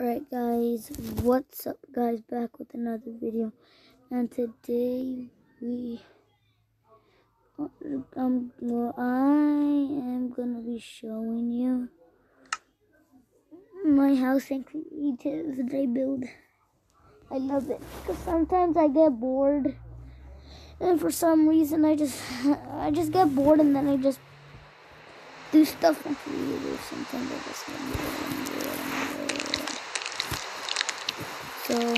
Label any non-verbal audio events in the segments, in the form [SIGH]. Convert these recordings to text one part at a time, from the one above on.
Alright guys, what's up guys, back with another video, and today we, um, well I am gonna be showing you my house in creative that I build. I love it, because sometimes I get bored, and for some reason I just, [LAUGHS] I just get bored and then I just do stuff on creative, sometimes I just want to do it, and do it, and do it. So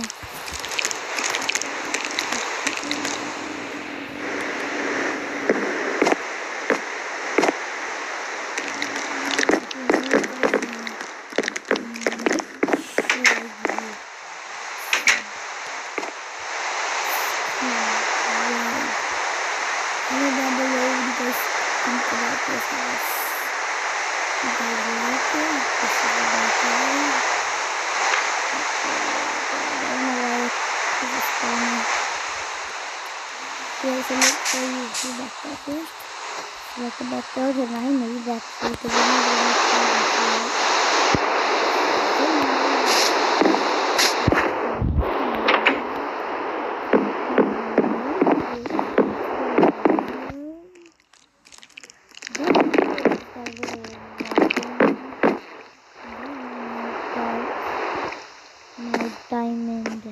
Yeah, so make sure you do back that first. Like the back doors and I made that too because I never like to My diamond.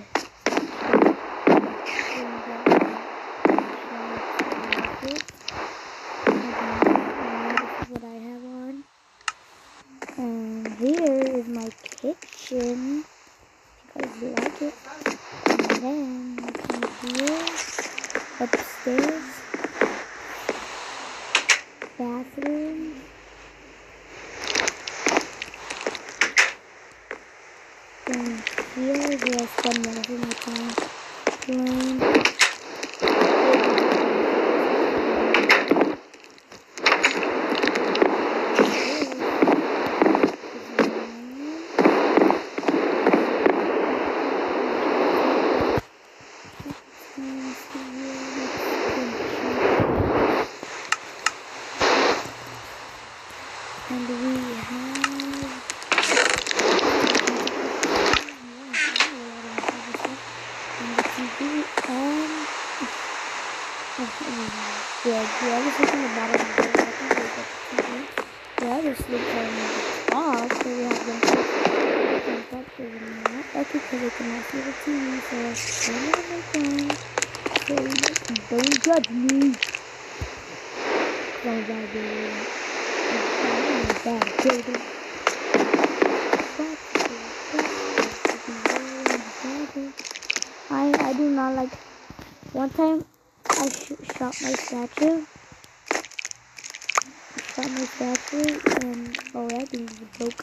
What I have on. And here is my kitchen. If you guys like it. And then you come here, upstairs, bathroom. Then here is where I spend most of my time playing. And we have and the on. Yeah, the other sleep on the bottom of the bed. I think we got the TV. The other sleep on the top, so we have them both up there and not that's because they cannot see the TV, so let's turn it on my phone. So don't judge me. Bye bye, baby. Bad baby. I I do not like. One time, I sh shot my statue. Shot my statue, and oh, that thing broke.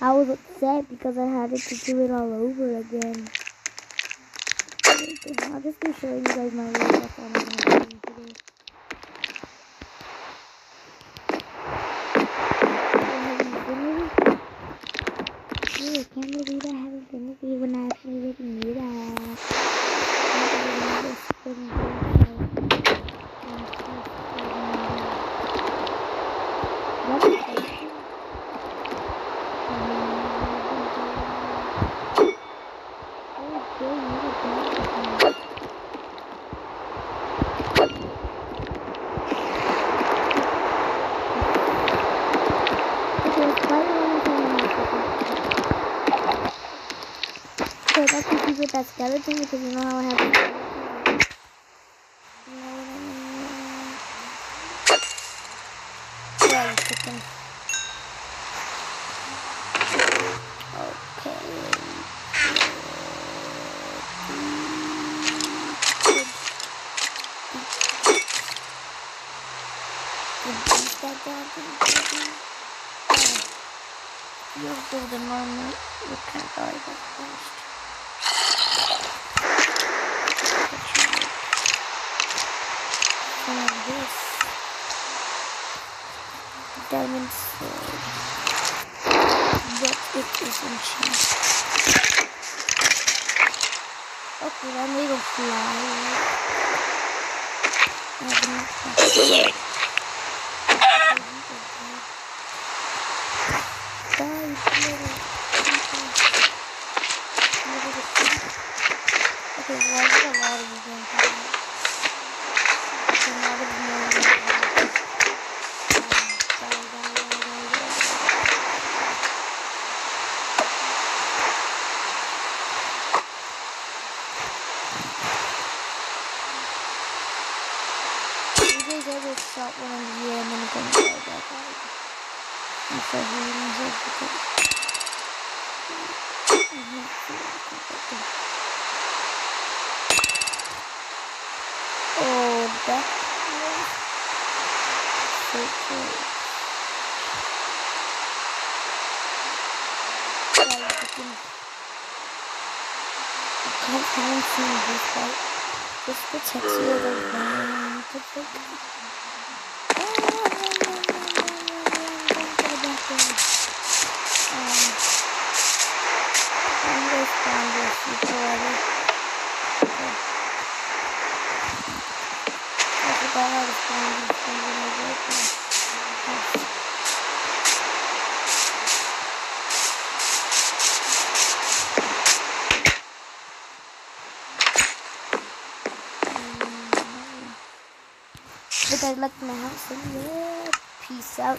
I was upset because I had to do it all over again. I'll just be showing you guys my real life on my today. I can't believe I have infinity when I actually didn't need that. So that's with that skeleton because you know how I have You're golden moment. You can't die first. And this diamond sword. But it is enchanted. Okay, made him fly. I have enough Guys, little people. Okay, why is a lot of these going to come out? Okay, now there's more than that. Um, die, die, die, die, die, die. You guys ever shot one in the air and then it comes right back out? And so he ends up with it. I'm not sure what to do. Oh, that was so cool. Guys, you can, you can't find some of this fight. This protects you like man. It's like, oh, no, no, no, no, no, no, don't go back there. Um, I'm gonna spawn this people already. Okay. I forgot how to spawn these things when I was working. Yes. Mm. If you guys liked my house, then yeah, peace out.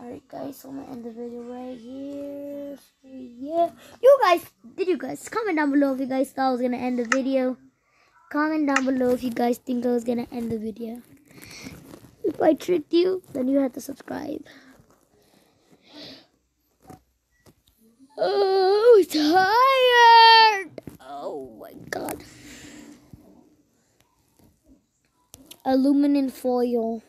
Alright guys, so I'm gonna end the video right here. So yeah. You guys, did you guys comment down below if you guys thought I was gonna end the video? Comment down below if you guys think I was gonna end the video. If I tricked you, then you have to subscribe. Oh, tired. Oh my god. Aluminum foil.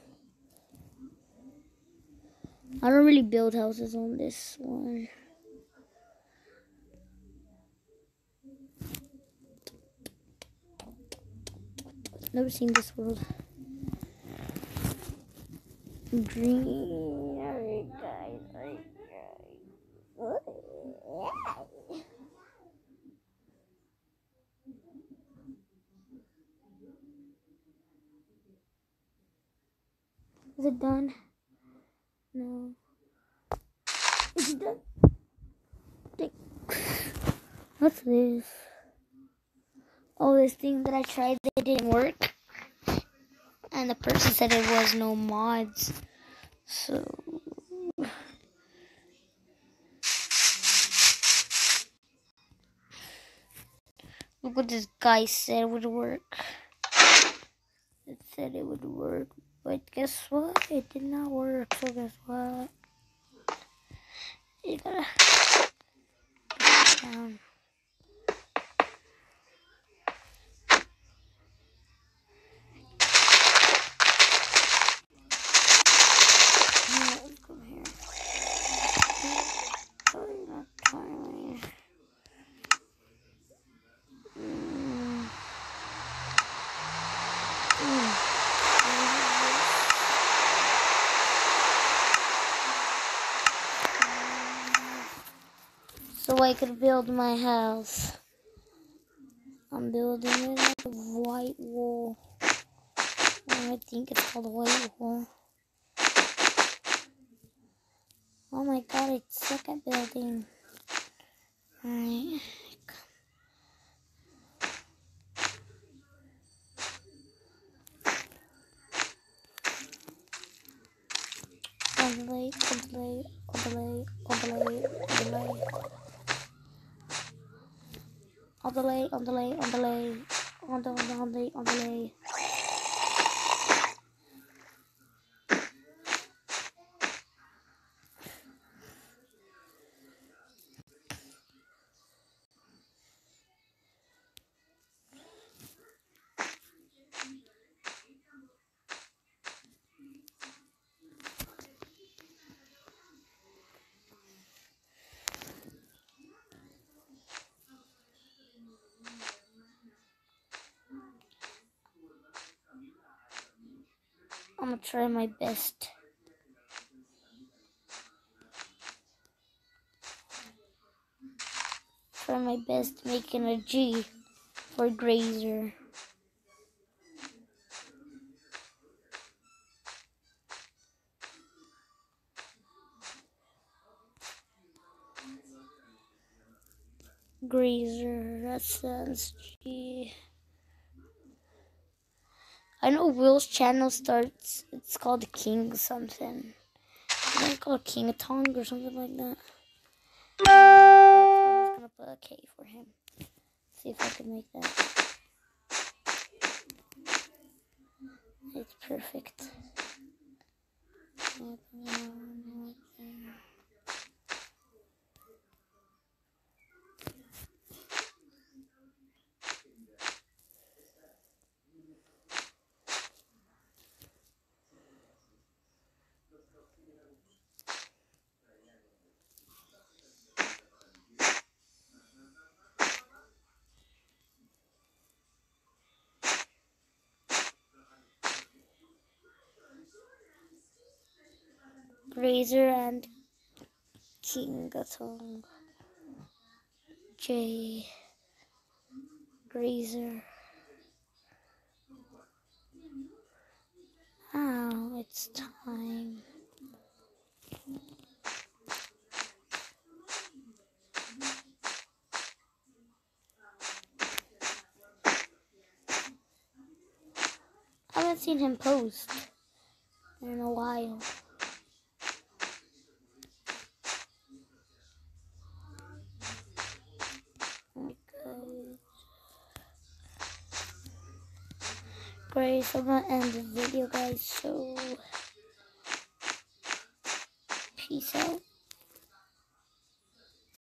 I don't really build houses on this one. Never seen this world. Green. Alright, guys. Alright, Is it done? No. Is it done? [SIGHS] What's this? Oh, this thing that I tried that didn't work. And the person said it was no mods. So. Look what this guy said would work. It said it would work. But guess what? It did not work. So guess what? You gotta [SIGHS] down. So I could build my house. I'm building it out of white wool. I think it's called white wool. Oh my god, I suck at building. Alright. Overlay, overlay, overlay, overlay, overlay. Overlay, overlay, overlay, overlay, overlay, overlay. I'm gonna try my best. Try my best making a G for Grazer. Grazer, SNSG. I know Will's channel starts, it's called King something. It's called King Tong or something like that. I'm just gonna put a K for him. See if I can make that. It's perfect. Razor and King Gatong. J. Razor. Now it's time. I haven't seen him post in a while. Great, so I'm gonna end the video, guys. So, peace out.